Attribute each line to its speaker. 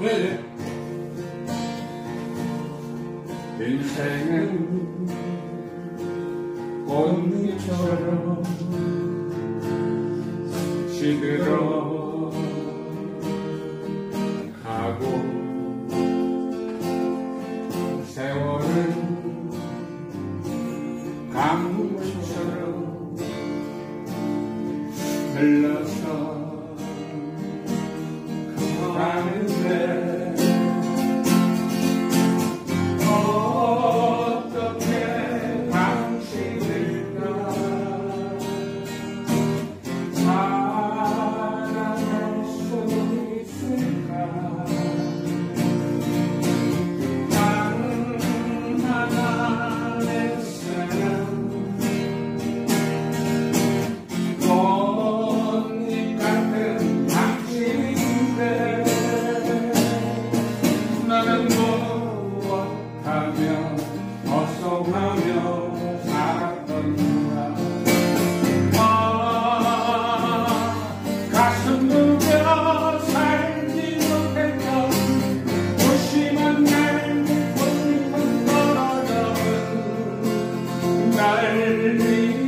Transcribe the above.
Speaker 1: 왜? 인생은 언니처럼 시들어 가고 세월은 eternity